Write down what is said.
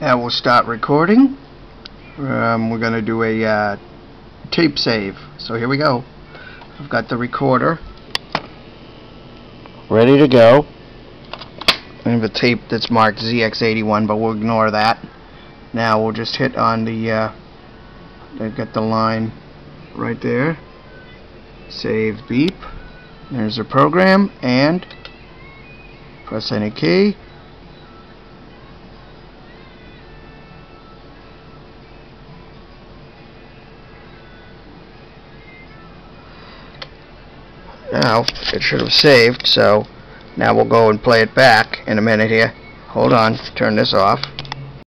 Now we'll start recording. Um, we're going to do a uh, tape save. So here we go. I've got the recorder ready to go. I have a tape that's marked ZX81, but we'll ignore that. Now we'll just hit on the, uh, I've got the line right there. Save beep. There's a program, and press any key. Now, it should have saved, so now we'll go and play it back in a minute here. Hold on, turn this off.